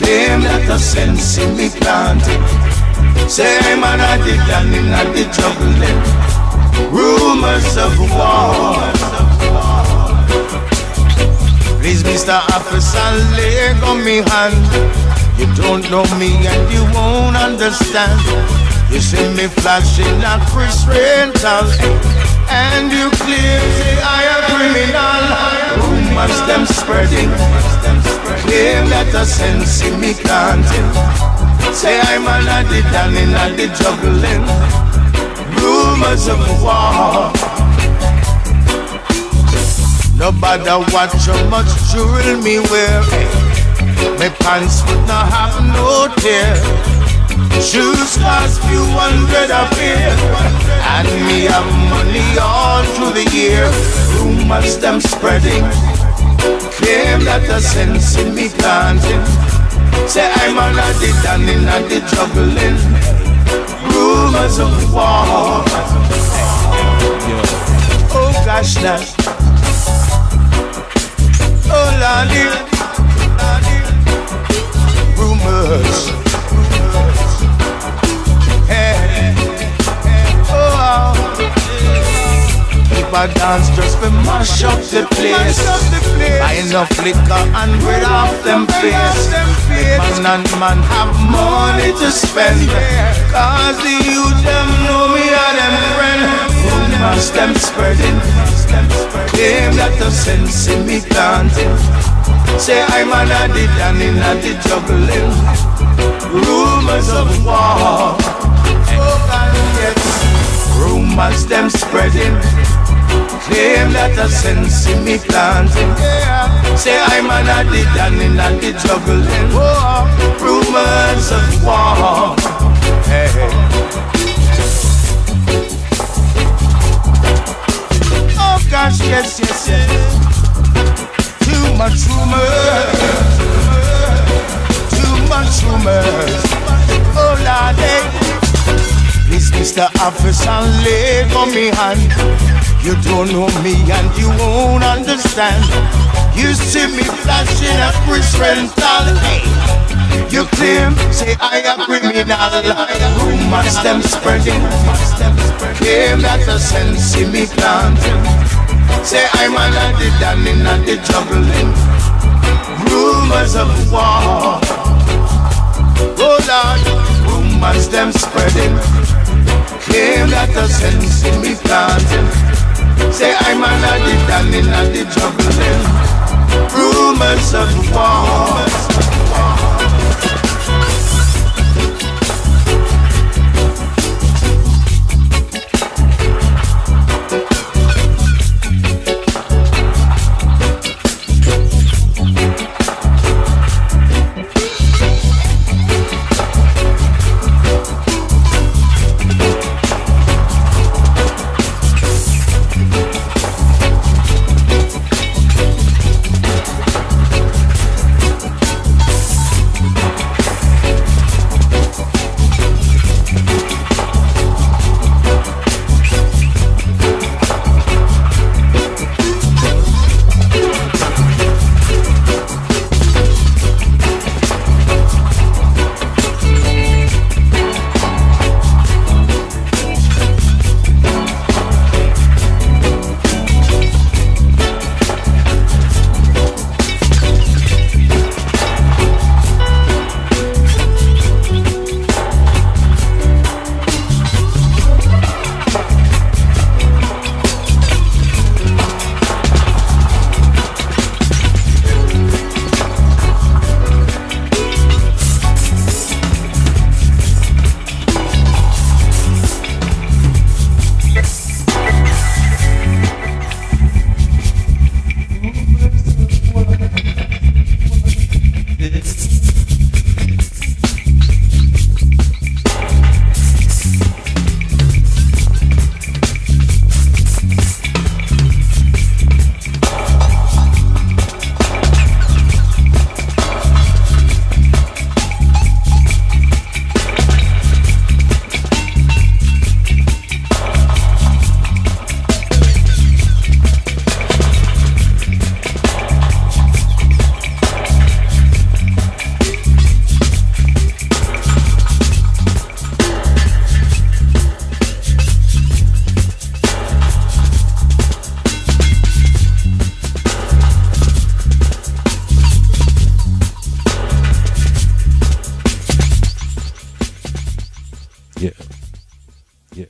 Claim that the sense in me planting. Say I'm an addict and in the juggling. Rumors of war. Please, Mr. Officer, lay on me hand. You don't know me and you won't understand. You see me flashing like Chris Rental. And you clear say I am criminal. Rumors them spreading. Claim that a sense in me planting. Say I'm an addict and in the juggling. Rumors of war. Nobody watch how much jewelry me wear. My pants would not have no tear. Shoes cost few hundred a pair. And me have money all through the year. Rumors them spreading. Claim that the sense in me planting. Say I'm an addict and in the juggling. Rumors of war. Oh gosh, now. Oh, Lordy, rumors. A dance just for mash up the place. Buy enough liquor and rid off them face. Man and man have money to spend. Cause the youth them know me and them friend. Rumors them spreading. Claim that the sense in me planting. Say I'm an addict and in the juggling. Rumors of war. Yes. Rumors them spreading. Claim that the sense in me planting. Say I'm an addict and in the juggling. Rumors of war. Hey. Oh, gosh, yes, yes, yes. Too much rumors. Too much rumors. Oh, Lord, hey. Please, Mr. Officer, lay on me hand. You don't know me and you won't understand. You see me flashing a Chris rental. Hey. You claim, say I am criminal. Rumors them spreading. Claim that the sense in me planting. Say I'm an addict and in the juggling Rumors of war sense in me planting Say I'm an addict and in the juggling Yeah.